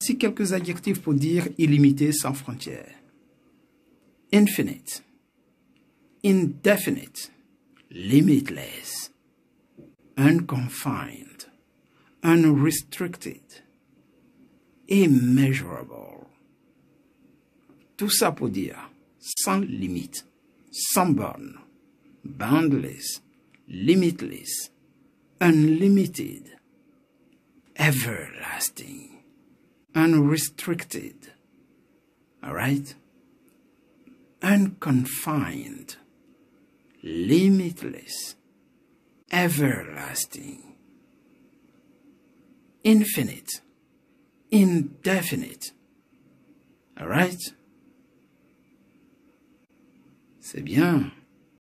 Voici quelques adjectifs pour dire illimité sans frontières. Infinite, indefinite, limitless, unconfined, unrestricted, immeasurable. Tout ça pour dire sans limite, sans borne, boundless, limitless, unlimited, everlasting, unrestricted. All right? Unconfined, limitless, everlasting, infinite, indefinite. All right? C'est bien.